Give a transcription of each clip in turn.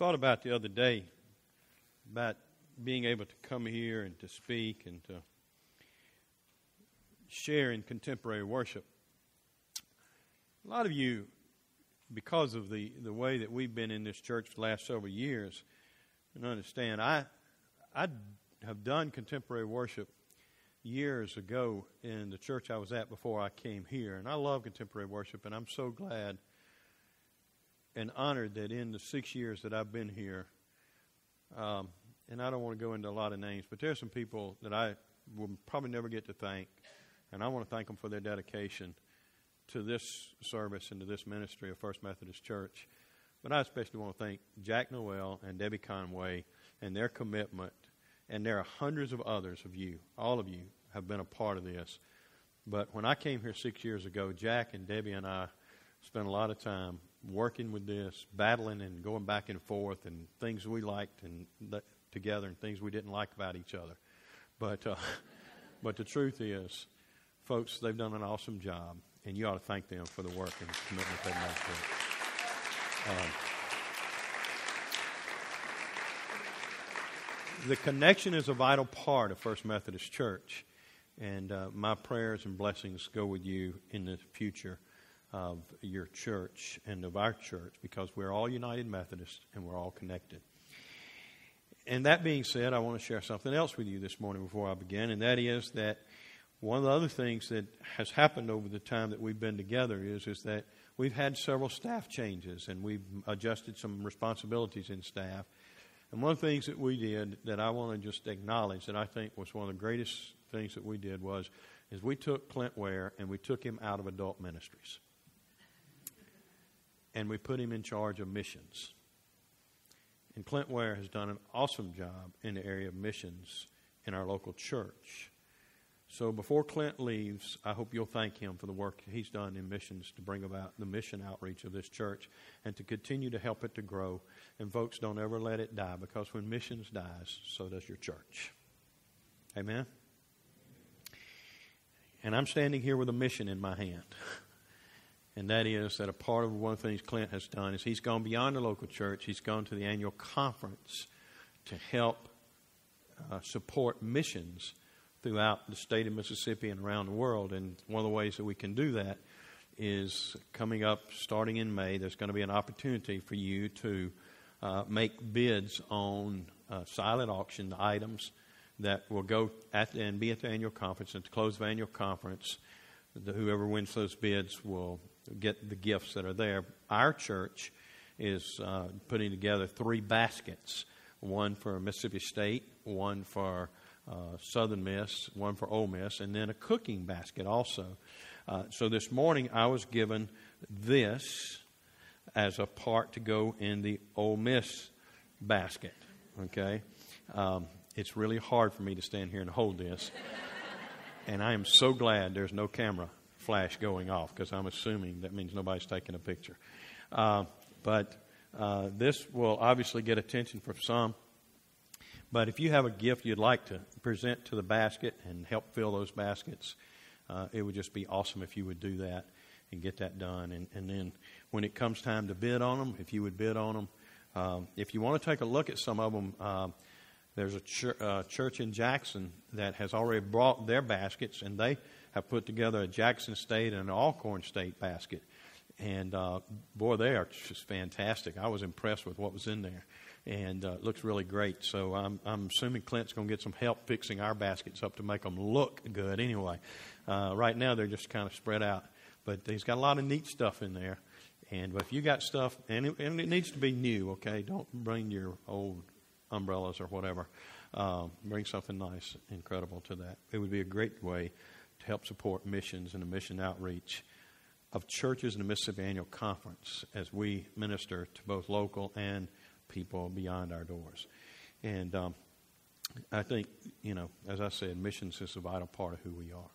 thought about the other day about being able to come here and to speak and to share in contemporary worship. A lot of you, because of the, the way that we've been in this church for the last several years, and understand I I have done contemporary worship years ago in the church I was at before I came here, and I love contemporary worship, and I'm so glad and honored that in the six years that I've been here, um, and I don't want to go into a lot of names, but there are some people that I will probably never get to thank, and I want to thank them for their dedication to this service and to this ministry of First Methodist Church. But I especially want to thank Jack Noel and Debby Conway and their commitment. And there are hundreds of others of you, all of you have been a part of this. But when I came here six years ago, Jack and Debby and I spent a lot of time working with this, battling and going back and forth, and things we liked and th- together, and things we didn't like about each other. But uh, but the truth is, folks, they've done an awesome job, and you ought to thank them for the work and commitment they've made to it. Um, the connection is a vital part of First Methodist Church, and uh, my prayers and blessings go with you in the future of your church and of our church because we're all United Methodists and we're all connected. And that being said, I want to share something else with you this morning before I begin, and that is that one of the other things that has happened over the time that we've been together is, is that we've had several staff changes and we've adjusted some responsibilities in staff. And one of the things that we did that I want to just acknowledge that I think was one of the greatest things that we did was is we took Clint Ware and we took him out of adult ministries and we put him in charge of missions. And Clint Ware has done an awesome job in the area of missions in our local church. So before Clint leaves, I hope you'll thank him for the work he's done in missions to bring about the mission outreach of this church and to continue to help it to grow. And folks, don't ever let it die because when missions dies, so does your church. Amen? And I'm standing here with a mission in my hand. and that is that a part of one of the things Clint has done is he's gone beyond the local church. He's gone to the annual conference to help uh, support missions throughout the state of Mississippi and around the world. And one of the ways that we can do that is coming up starting in May. There's going to be an opportunity for you to uh, make bids on uh, silent auction items that will go at and be at the annual conference. At the close of the annual conference, the, whoever wins those bids will get the gifts that are there. Our church is uh, putting together three baskets one for Mississippi State, one for uh, Southern Miss, one for Ole Miss, and then a cooking basket also. Uh, so this morning I was given this as a part to go in the Ole Miss basket. Okay? Um, it's really hard for me to stand here and hold this. and I am so glad there's no camera flash going off because I'm assuming that means nobody's taking a picture. Uh, but uh, this will obviously get attention from some. But if you have a gift you'd like to present to the basket and help fill those baskets, uh, it would just be awesome if you would do that and get that done. And, and then when it comes time to bid on them, if you would bid on them, um, if you want to take a look at some of them, um, there's a uh, church in Jackson that has already brought their baskets, and they have put together a Jackson State and an Alcorn State basket. And uh, boy, they are just fantastic. I was impressed with what was in there, and uh, it looks really great. So I'm, I'm assuming Clint's going to get some help fixing our baskets up to make them look good. Anyway, uh, right now they're just kind of spread out, but he's got a lot of neat stuff in there. And if you got stuff, and it, and it needs to be new, okay? Don't bring your old umbrellas or whatever. Um, bring something nice, incredible to that. It would be a great way to help support missions and the mission outreach of churches in the Mississippi Annual Conference as we minister to both local and people beyond our doors. And um, I think, you know, as I said, missions is a vital part of who we are.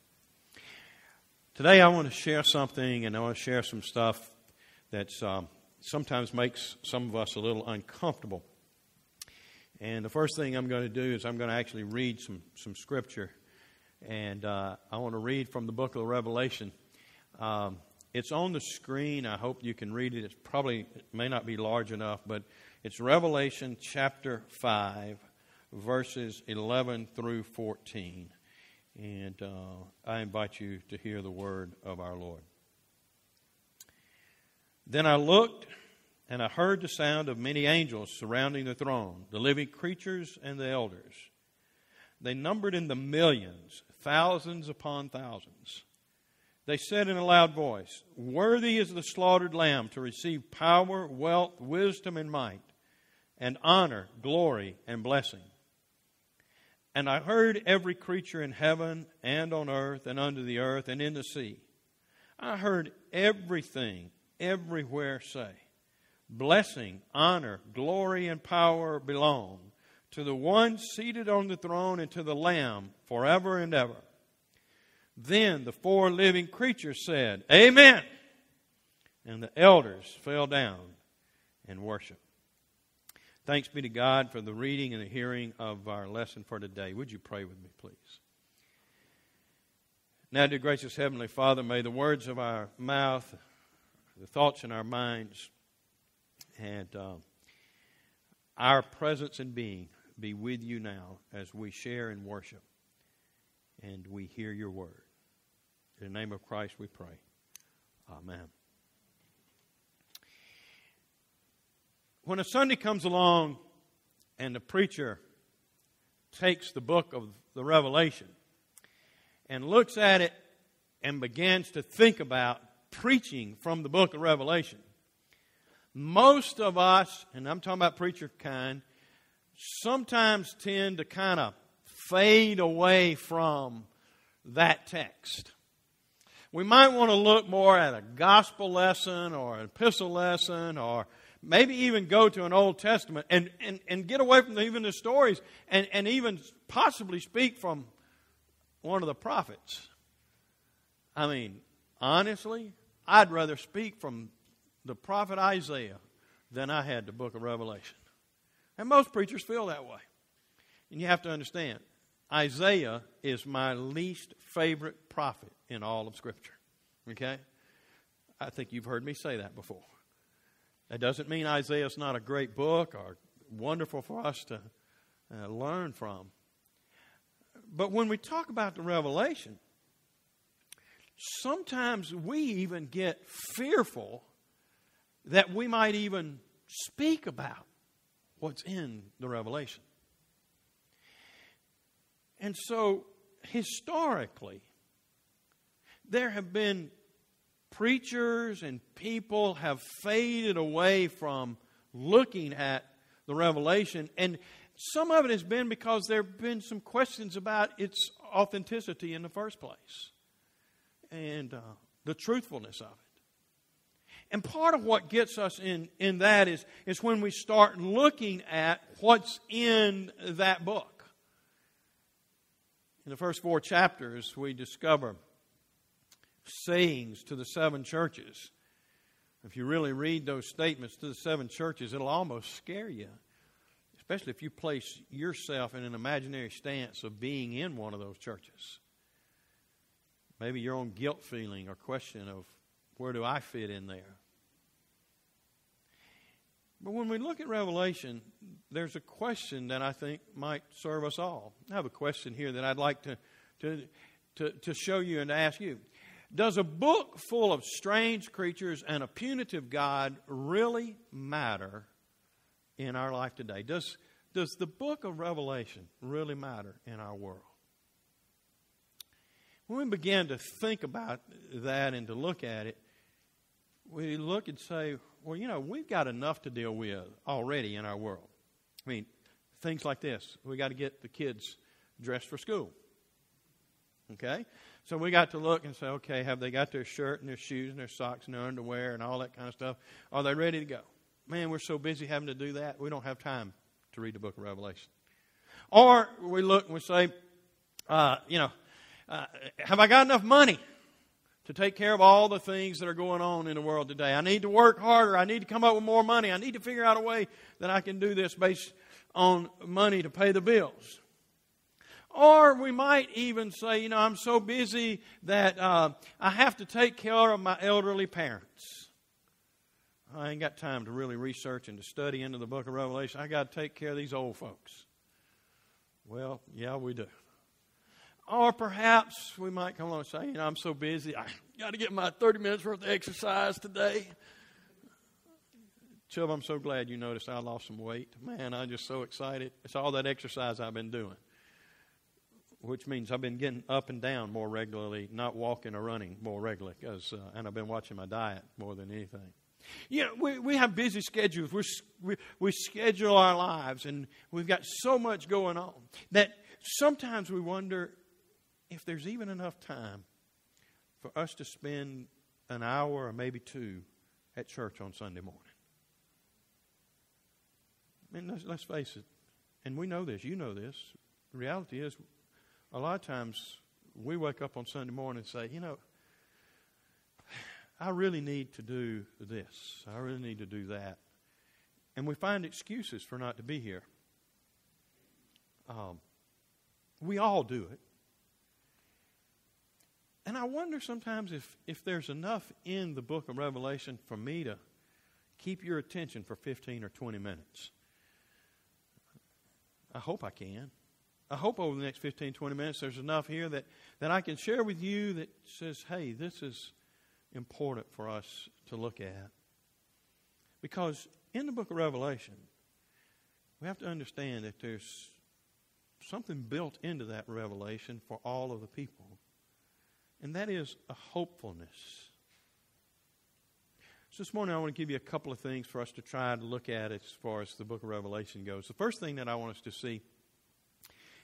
Today I want to share something, and I want to share some stuff that um, sometimes makes some of us a little uncomfortable. And the first thing I'm going to do is I'm going to actually read some, some scripture. And uh, I want to read from the book of Revelation. Um, it's on the screen. I hope you can read it. It's probably it may not be large enough, but It's Revelation chapter 5, verses 11 through 14. And uh, I invite you to hear the word of our Lord. Then I looked, and I heard the sound of many angels surrounding the throne, the living creatures and the elders. They numbered in the millions, thousands upon thousands. They said in a loud voice, Worthy is the slaughtered lamb to receive power, wealth, wisdom, and might, and honor, glory, and blessing. And I heard every creature in heaven and on earth and under the earth and in the sea. I heard everything everywhere say, Blessing, honor, glory, and power belong to the one seated on the throne and to the Lamb forever and ever. Then the four living creatures said, Amen. And the elders fell down and worshiped. Thanks be to God for the reading and the hearing of our lesson for today. Would you pray with me, please? Now, dear gracious Heavenly Father, may the words of our mouth, the thoughts in our minds, and uh, our presence and being be with you now as we share and worship and we hear your word. In the name of Christ we pray. Amen. When a Sunday comes along and the preacher takes the book of the Revelation and looks at it and begins to think about preaching from the book of Revelation, most of us, and I'm talking about preacher kind, sometimes tend to kind of fade away from that text. We might want to look more at a gospel lesson or an epistle lesson or maybe even go to an Old Testament and, and, and get away from the, even the stories and, and even possibly speak from one of the prophets. I mean, honestly, I'd rather speak from the prophet Isaiah than I had the book of Revelation. And most preachers feel that way. And you have to understand, Isaiah is my least favorite prophet in all of Scripture. Okay? I think you've heard me say that before. That doesn't mean Isaiah is not a great book or wonderful for us to uh, learn from. But when we talk about the revelation, sometimes we even get fearful that we might even speak about what's in the revelation. And so, historically, there have been preachers and people have faded away from looking at the revelation. And some of it has been because there have been some questions about its authenticity in the first place and uh, the truthfulness of it. And part of what gets us in, in that is, is when we start looking at what's in that book. In the first four chapters, we discover sayings to the seven churches. If you really read those statements to the seven churches, it'll almost scare you, especially if you place yourself in an imaginary stance of being in one of those churches. Maybe your own guilt feeling or question of where do I fit in there? But when we look at Revelation, there's a question that I think might serve us all. I have a question here that I'd like to, to, to, to show you and to ask you. Does a book full of strange creatures and a punitive God really matter in our life today? Does, does the book of Revelation really matter in our world? When we begin to think about that and to look at it, we look and say, well, you know, we've got enough to deal with already in our world. I mean, things like this. We got to get the kids dressed for school. Okay? So we got to look and say, okay, have they got their shirt and their shoes and their socks and their underwear and all that kind of stuff? Are they ready to go? Man, we're so busy having to do that, we don't have time to read the book of Revelation. Or we look and we say, uh, you know, uh, have I got enough money to take care of all the things that are going on in the world today? I need to work harder. I need to come up with more money. I need to figure out a way that I can do this based on money to pay the bills. Or we might even say, you know, I'm so busy that uh, I have to take care of my elderly parents. I ain't got time to really research and to study into the book of Revelation. I got to take care of these old folks. Well, yeah, we do. Or perhaps we might come along and say, you know, I'm so busy, I got to get my 30 minutes worth of exercise today. Chubb, I'm so glad you noticed I lost some weight. Man, I'm just so excited. It's all that exercise I've been doing, which means I've been getting up and down more regularly, not walking or running more regularly, cause, uh, and I've been watching my diet more than anything. You know, we, we have busy schedules. We're, we, we schedule our lives, and we've got so much going on that sometimes we wonder if there's even enough time for us to spend an hour or maybe two at church on Sunday morning. Mean, let's, let's face it, and we know this, you know this. The reality is, a lot of times we wake up on Sunday morning and say, you know, I really need to do this. I really need to do that. And we find excuses for not to be here. Um, we all do it. And I wonder sometimes if, if there's enough in the book of Revelation for me to keep your attention for 15 or 20 minutes. I hope I can. I hope over the next 15, 20 minutes there's enough here that, that I can share with you that says, hey, this is important for us to look at. Because in the book of Revelation, we have to understand that there's something built into that revelation for all of the people, and that is a hopefulness. So this morning, I want to give you a couple of things for us to try to look at as far as the book of Revelation goes. The first thing that I want us to see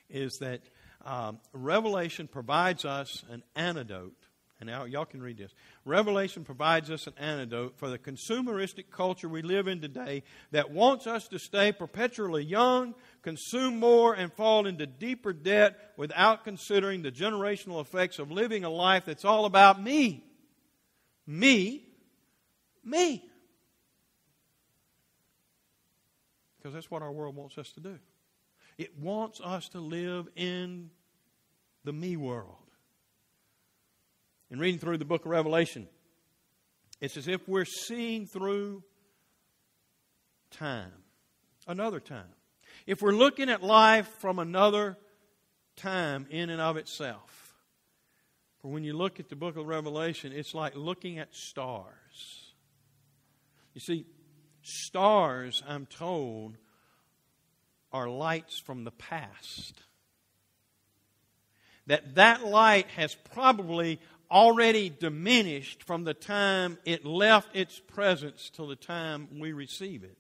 is that um, Revelation provides us an antidote and now y'all can read this. Revelation provides us an antidote for the consumeristic culture we live in today that wants us to stay perpetually young, consume more, and fall into deeper debt without considering the generational effects of living a life that's all about me. Me. Me. Because that's what our world wants us to do. It wants us to live in the me world in reading through the book of Revelation, it's as if we're seeing through time, another time. If we're looking at life from another time in and of itself. For when you look at the book of Revelation, it's like looking at stars. You see, stars, I'm told, are lights from the past. That that light has probably already diminished from the time it left its presence till the time we receive it.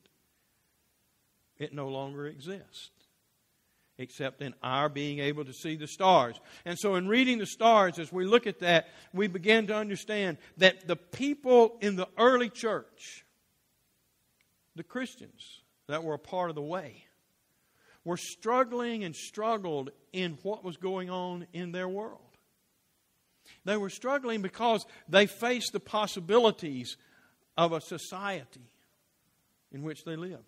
It no longer exists, except in our being able to see the stars. And so, in reading the stars, as we look at that, we begin to understand that the people in the early church, the Christians that were a part of the way, were struggling and struggled in what was going on in their world. They were struggling because they faced the possibilities of a society in which they live.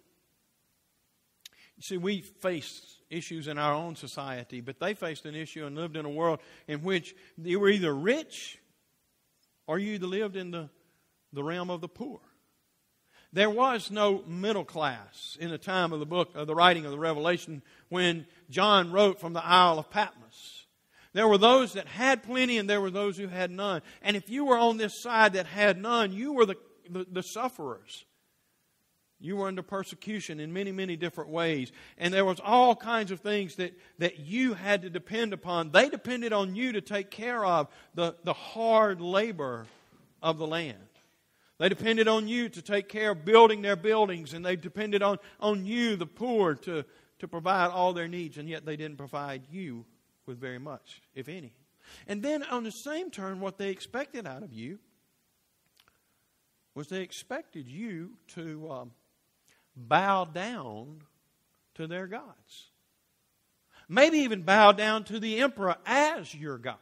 You see, we face issues in our own society, but they faced an issue and lived in a world in which you were either rich or you lived in the, the realm of the poor. There was no middle class in the time of the book of the writing of the Revelation when John wrote from the Isle of Patmos. There were those that had plenty and there were those who had none. And if you were on this side that had none, you were the, the, the sufferers. You were under persecution in many, many different ways. And there was all kinds of things that, that you had to depend upon. They depended on you to take care of the, the hard labor of the land. They depended on you to take care of building their buildings, and they depended on, on you, the poor, to, to provide all their needs, and yet they didn't provide you with very much, if any. And then on the same turn, what they expected out of you was they expected you to um, bow down to their gods. Maybe even bow down to the emperor as your God.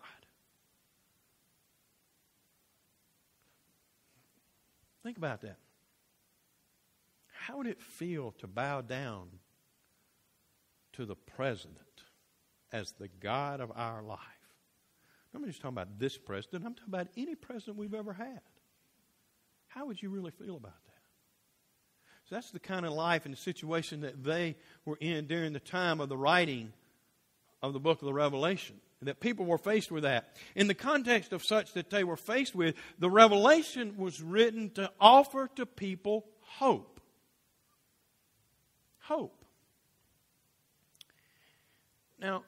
Think about that. How would it feel to bow down to the president? As the God of our life. I'm not just talking about this president, I'm talking about any president we've ever had. How would you really feel about that? So that's the kind of life and situation that they were in during the time of the writing of the book of the Revelation. That people were faced with that. In the context of such that they were faced with, the revelation was written to offer to people hope. Hope. Now,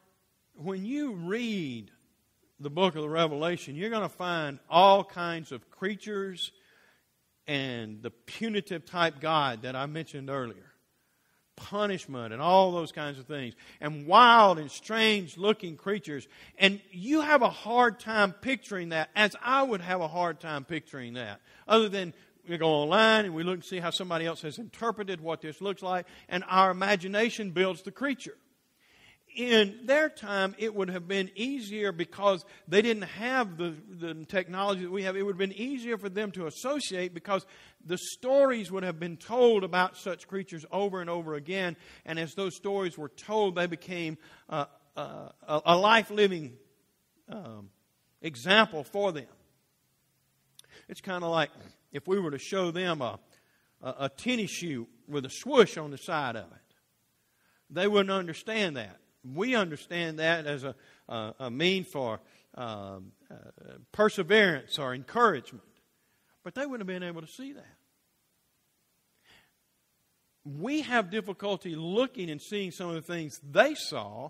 when you read the book of the Revelation, you're going to find all kinds of creatures and the punitive type God that I mentioned earlier. Punishment and all those kinds of things. And wild and strange looking creatures. And you have a hard time picturing that, as I would have a hard time picturing that. Other than we go online and we look and see how somebody else has interpreted what this looks like, and our imagination builds the creature in their time, it would have been easier because they didn't have the, the technology that we have. It would have been easier for them to associate because the stories would have been told about such creatures over and over again. And as those stories were told, they became uh, uh, a life living um, example for them. It's kind of like if we were to show them a, a, a tennis shoe with a swoosh on the side of it. They wouldn't understand that we understand that as a, a, a mean for um, uh, perseverance or encouragement. But they wouldn't have been able to see that. We have difficulty looking and seeing some of the things they saw.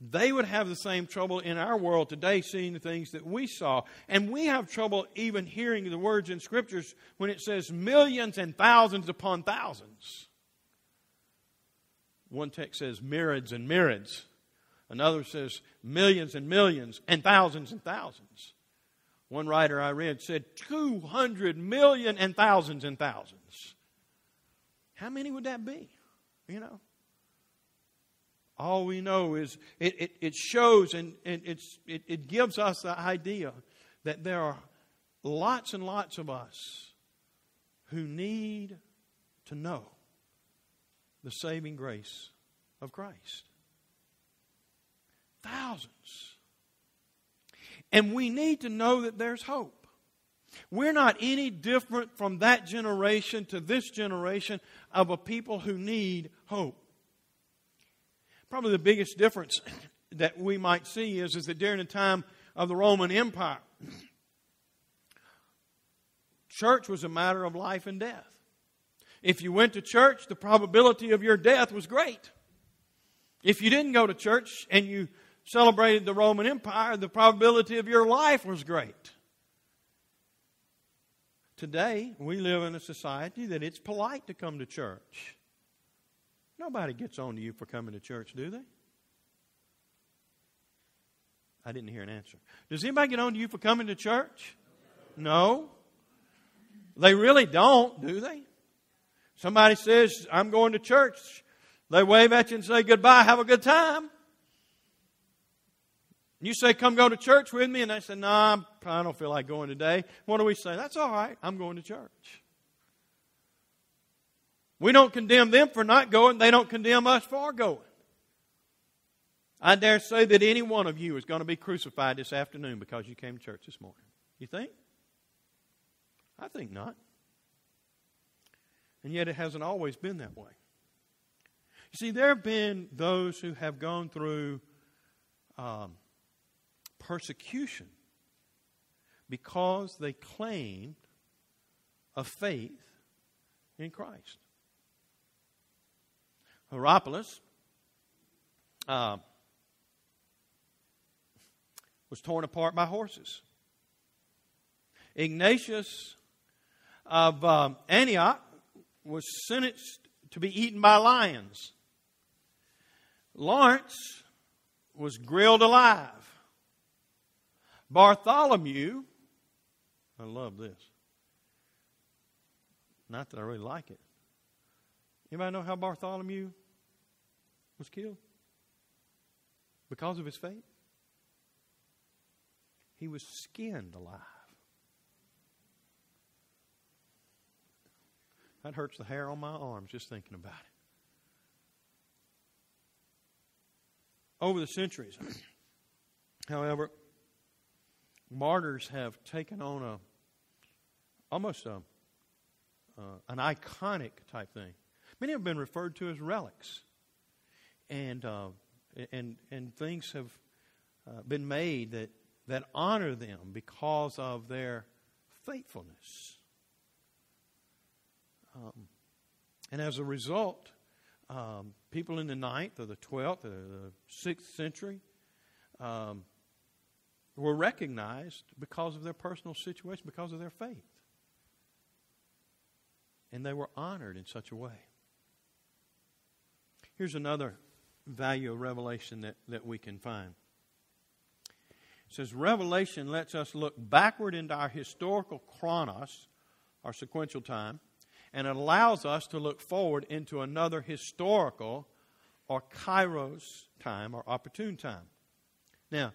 They would have the same trouble in our world today seeing the things that we saw. And we have trouble even hearing the words in scriptures when it says millions and thousands upon thousands. One text says myriads and myriads. Another says millions and millions and thousands and thousands. One writer I read said 200 million and thousands and thousands. How many would that be? You know? All we know is it, it, it shows and, and it's, it, it gives us the idea that there are lots and lots of us who need to know the saving grace of Christ. Thousands. And we need to know that there's hope. We're not any different from that generation to this generation of a people who need hope. Probably the biggest difference that we might see is, is that during the time of the Roman Empire, church was a matter of life and death. If you went to church, the probability of your death was great. If you didn't go to church and you celebrated the Roman Empire, the probability of your life was great. Today, we live in a society that it's polite to come to church. Nobody gets on to you for coming to church, do they? I didn't hear an answer. Does anybody get on to you for coming to church? No. They really don't, do they? Somebody says, I'm going to church. They wave at you and say goodbye, have a good time. You say, come go to church with me, and they say, no, nah, I don't feel like going today. What do we say? That's all right, I'm going to church. We don't condemn them for not going, they don't condemn us for going. I dare say that any one of you is going to be crucified this afternoon because you came to church this morning. You think? I think not. And yet it hasn't always been that way. You see, there have been those who have gone through um, persecution because they claimed a faith in Christ. Hippolytus uh, was torn apart by horses. Ignatius of um, Antioch was sentenced to be eaten by lions. Lawrence was grilled alive. Bartholomew, I love this. Not that I really like it. Anybody know how Bartholomew was killed? Because of his faith? He was skinned alive. That hurts the hair on my arms just thinking about it. Over the centuries, however, martyrs have taken on a almost a uh, an iconic type thing. Many have been referred to as relics. And, uh, and, and things have uh, been made that, that honor them because of their faithfulness. Um, and as a result, um, people in the 9th or the 12th or the 6th century um, were recognized because of their personal situation, because of their faith. And they were honored in such a way. Here's another value of revelation that, that we can find. It says Revelation lets us look backward into our historical chronos, our sequential time, and it allows us to look forward into another historical or kairos time or opportune time. Now,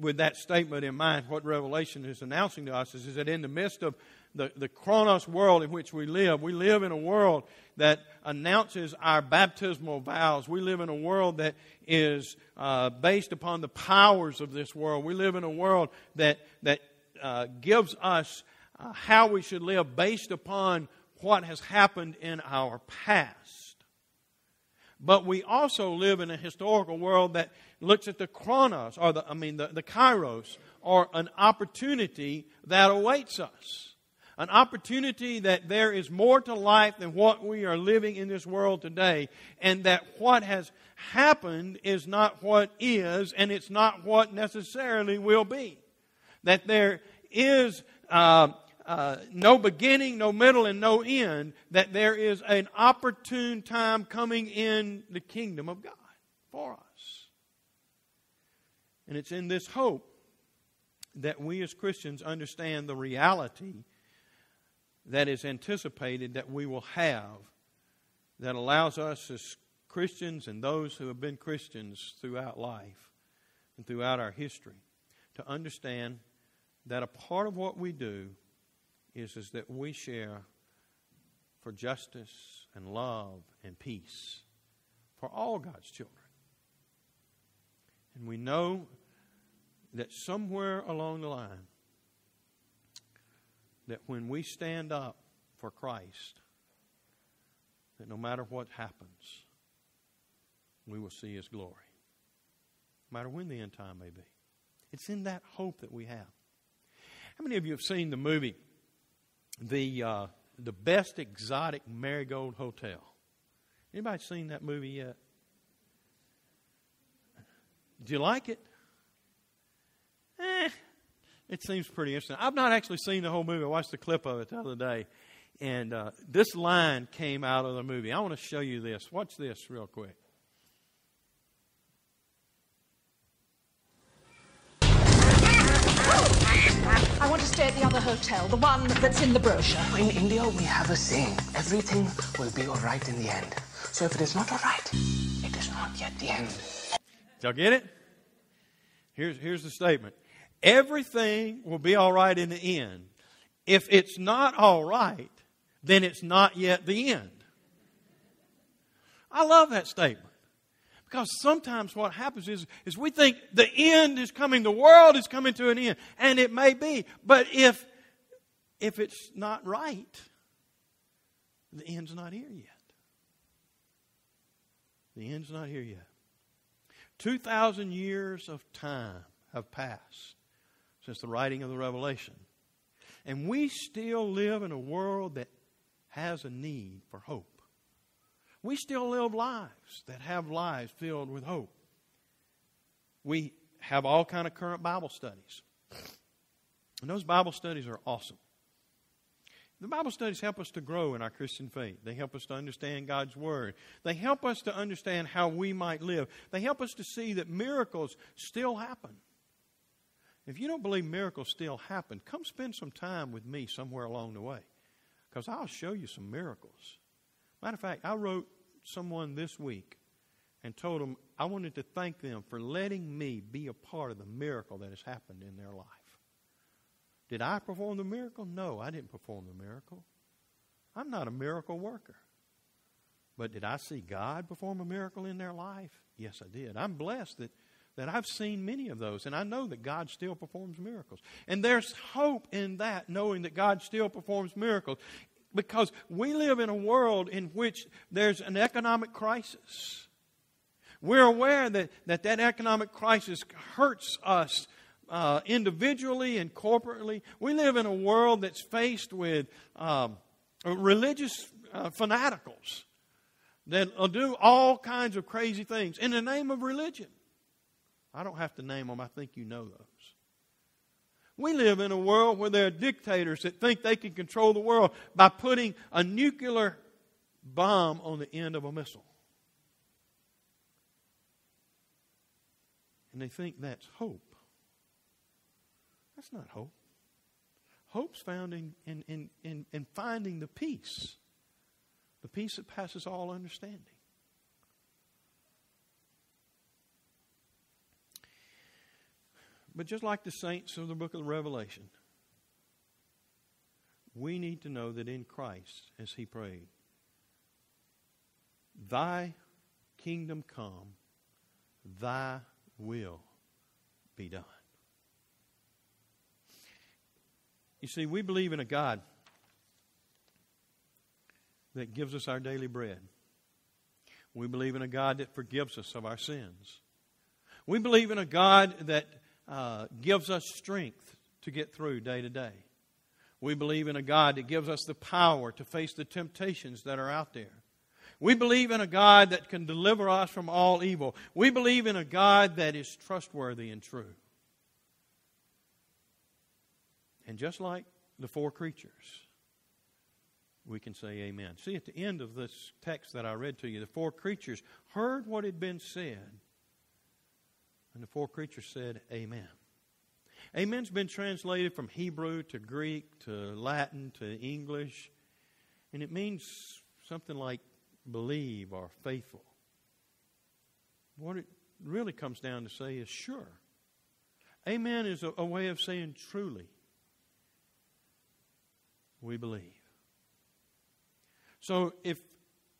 with that statement in mind, what Revelation is announcing to us is, is that in the midst of the, the chronos world in which we live, we live in a world that announces our baptismal vows. We live in a world that is uh, based upon the powers of this world. We live in a world that, that uh, gives us uh, how we should live based upon what has happened in our past. But we also live in a historical world that looks at the chronos, or the, I mean, the, the kairos, or an opportunity that awaits us. An opportunity that there is more to life than what we are living in this world today, and that what has happened is not what is, and it's not what necessarily will be. That there is uh, uh, no beginning, no middle, and no end, that there is an opportune time coming in the kingdom of God for us. And it's in this hope that we as Christians understand the reality that is anticipated that we will have that allows us as Christians and those who have been Christians throughout life and throughout our history to understand that a part of what we do is, is that we share for justice and love and peace for all God's children. And we know that somewhere along the line, that when we stand up for Christ, that no matter what happens, we will see His glory. No matter when the end time may be. It's in that hope that we have. How many of you have seen the movie the uh, the best exotic marigold hotel. Anybody seen that movie yet? Do you like it? Eh, it seems pretty interesting. I've not actually seen the whole movie. I watched the clip of it the other day, and uh, this line came out of the movie. I want to show you this. Watch this real quick. I want to stay at the other hotel, the one that's in the brochure. In India, we have a saying everything will be all right in the end. So if it is not all right, it is not yet the end. Did y'all get it? Here's, here's the statement Everything will be all right in the end. If it's not all right, then it's not yet the end. I love that statement. Because sometimes what happens is, is we think the end is coming, the world is coming to an end, and it may be. But if, if it's not right, the end's not here yet. The end's not here yet. 2,000 years of time have passed since the writing of the Revelation. And we still live in a world that has a need for hope we still live lives that have lives filled with hope. We have all kind of current Bible studies. And those Bible studies are awesome. The Bible studies help us to grow in our Christian faith. They help us to understand God's Word. They help us to understand how we might live. They help us to see that miracles still happen. If you don't believe miracles still happen, come spend some time with me somewhere along the way because I'll show you some miracles. Matter of fact, I wrote someone this week and told them I wanted to thank them for letting me be a part of the miracle that has happened in their life. Did I perform the miracle? No, I didn't perform the miracle. I'm not a miracle worker. But did I see God perform a miracle in their life? Yes, I did. I'm blessed that, that I've seen many of those, and I know that God still performs miracles. And there's hope in that, knowing that God still performs miracles because we live in a world in which there's an economic crisis. We're aware that that, that economic crisis hurts us uh, individually and corporately. We live in a world that's faced with um, religious uh, fanaticals that will do all kinds of crazy things in the name of religion. I don't have to name them, I think you know those. We live in a world where there are dictators that think they can control the world by putting a nuclear bomb on the end of a missile. And they think that's hope. That's not hope. Hope's found in, in, in, in, in finding the peace, the peace that passes all understanding. But just like the saints of the book of Revelation, we need to know that in Christ, as he prayed, Thy kingdom come, Thy will be done. You see, we believe in a God that gives us our daily bread. We believe in a God that forgives us of our sins. We believe in a God that uh, gives us strength to get through day to day. We believe in a God that gives us the power to face the temptations that are out there. We believe in a God that can deliver us from all evil. We believe in a God that is trustworthy and true. And just like the four creatures, we can say amen. See, at the end of this text that I read to you, the four creatures heard what had been said and the four creatures said, Amen. Amen's been translated from Hebrew to Greek to Latin to English, and it means something like believe or faithful. What it really comes down to say is sure. Amen is a, a way of saying truly. We believe. So, if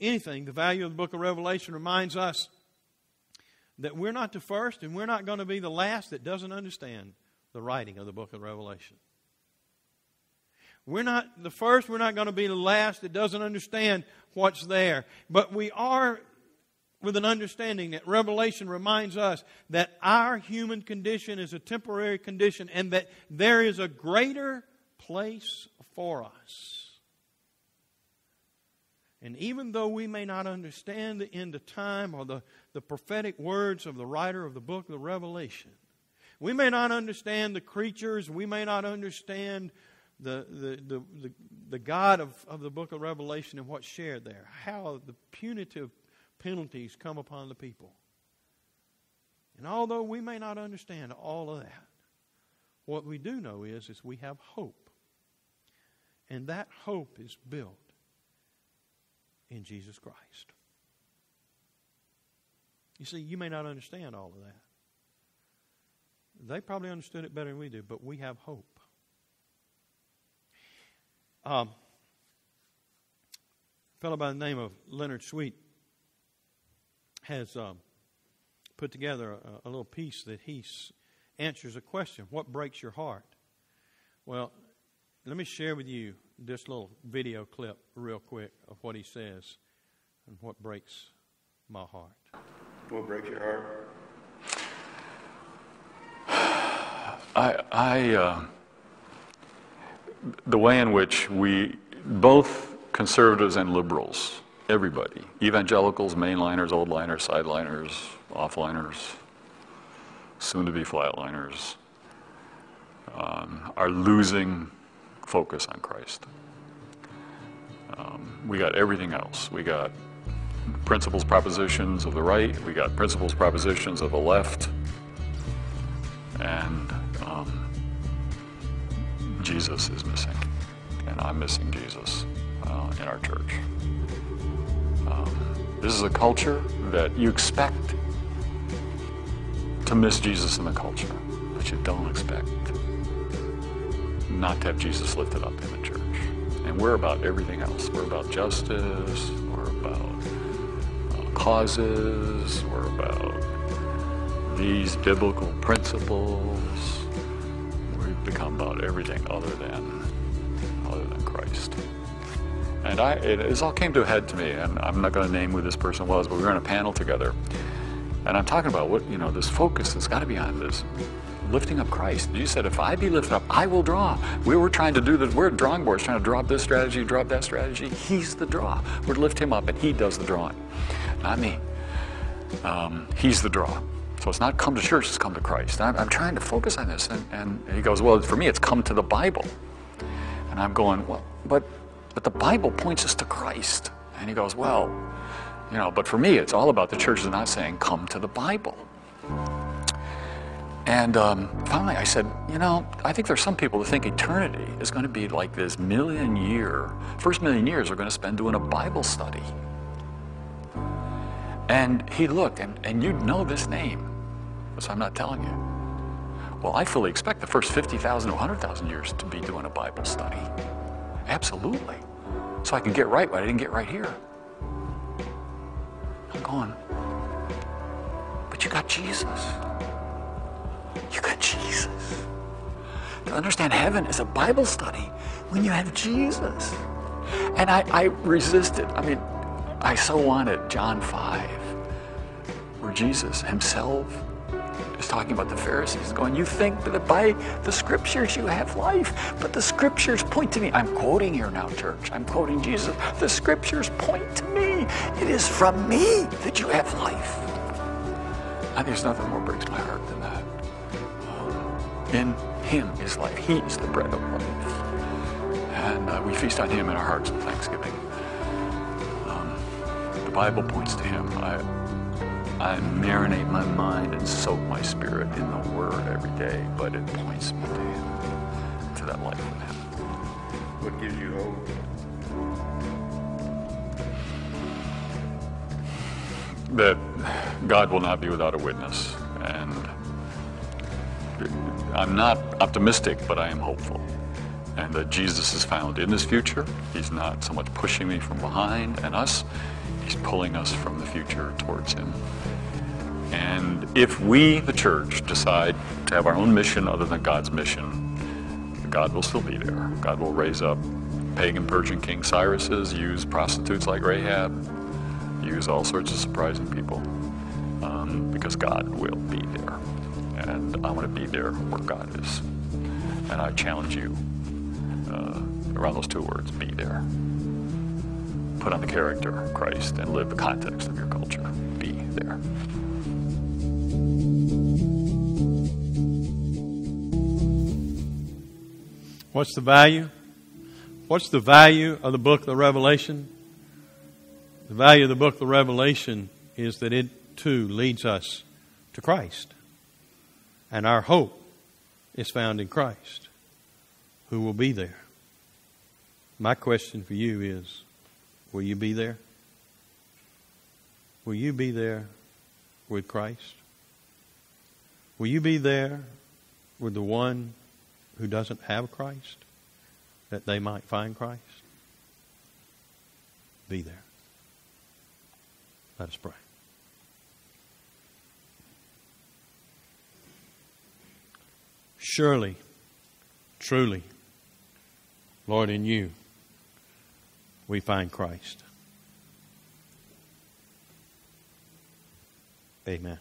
anything, the value of the book of Revelation reminds us that we're not the first and we're not going to be the last that doesn't understand the writing of the book of Revelation. We're not the first, we're not going to be the last that doesn't understand what's there. But we are with an understanding that Revelation reminds us that our human condition is a temporary condition and that there is a greater place for us. And even though we may not understand the end of time or the, the prophetic words of the writer of the book of the Revelation, we may not understand the creatures, we may not understand the, the, the, the, the God of, of the book of Revelation and what's shared there, how the punitive penalties come upon the people. And although we may not understand all of that, what we do know is, is we have hope. And that hope is built in Jesus Christ. You see, you may not understand all of that. They probably understood it better than we do, but we have hope. Um, a fellow by the name of Leonard Sweet has um, put together a, a, little piece that he answers a question What breaks your heart? Well, let me share with you this little video clip real quick of what he says and what breaks my heart. What break your heart? I, I uh, the way in which we, both conservatives and liberals, everybody, evangelicals, mainliners, oldliners, sideliners, offliners, soon to be flatliners, um, are losing focus on Christ. Um, we got everything else. We got principles, propositions of the right, we got principles, propositions of the left, and um, Jesus is missing. And I'm missing Jesus uh, in our church. Um, this is a culture that you expect to miss Jesus in the culture, but you don't expect not to have Jesus lifted up in the church. And we're about everything else. We're about justice, we're causes, we're about these biblical principles. We've become about everything other than other than Christ. And I, it, it all came to a head to me, and I'm not going to name who this person was, but we were in a panel together, and I'm talking about what you know, this focus that's got to be on this lifting up Christ. You said, if I be lifted up, I will draw. We were trying to do that. We're drawing boards, trying to drop this strategy, drop that strategy. He's the draw. We're to lift him up, and he does the drawing, not me. Um, he's the draw. So it's not come to church, it's come to Christ. I'm, I'm, trying to focus on this. And, and he goes, well, for me, it's come to the Bible. And I'm going, well, but, but the Bible points us to Christ. And he goes, well, you know, but for me, it's all about the church is not saying, come to the Bible. And um, finally, I said, you know, I think there's some people that think eternity is going to be like this million year, first million years we're going to spend doing a Bible study. And he looked, and, and you'd know this name, so I'm not telling you. Well, I fully expect the first 50,000 to 100,000 years to be doing a Bible study. Absolutely. So I can get right what I didn't get right here. I'm going, but you got Jesus. You got Jesus. To understand heaven is a Bible study when you have Jesus. And I, I resisted. I mean, I so wanted John 5, where Jesus himself is talking about the Pharisees, going, You think that by the scriptures you have life, but the scriptures point to me. I'm quoting here now, church. I'm quoting Jesus. The scriptures point to me. It is from me that you have life. And there's nothing more breaks my heart than that. In Him is life. He is the bread of life. And uh, we feast on Him in our hearts of thanksgiving. Um, the Bible points to Him. I, I marinate my mind and soak my spirit in the Word every day, but it points me to Him, to that life with Him. What gives you hope? That God will not be without a witness. And I'm not optimistic, but I am hopeful. And that Jesus is found in this future. He's not so much pushing me from behind and us, He's pulling us from the future towards Him. And if we, the church, decide to have our own mission other than God's mission, God will still be there. God will raise up pagan Persian King Cyruses, use prostitutes like Rahab, use all sorts of surprising people, um, because God will be there and I want to be there where God is. And I challenge you uh, around those two words be there. Put on the character of Christ and live the context of your culture. Be there. What's the value? What's the value of the book of the Revelation? The value of the book of the Revelation is that it too leads us to Christ. And our hope is found in Christ, who will be there. My question for you is will you be there? Will you be there with Christ? Will you be there with the one who doesn't have Christ that they might find Christ? Be there. Let us pray. Surely, truly, Lord, in you we find Christ. Amen.